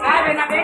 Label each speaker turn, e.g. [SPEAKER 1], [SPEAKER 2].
[SPEAKER 1] Sabi na, Bex.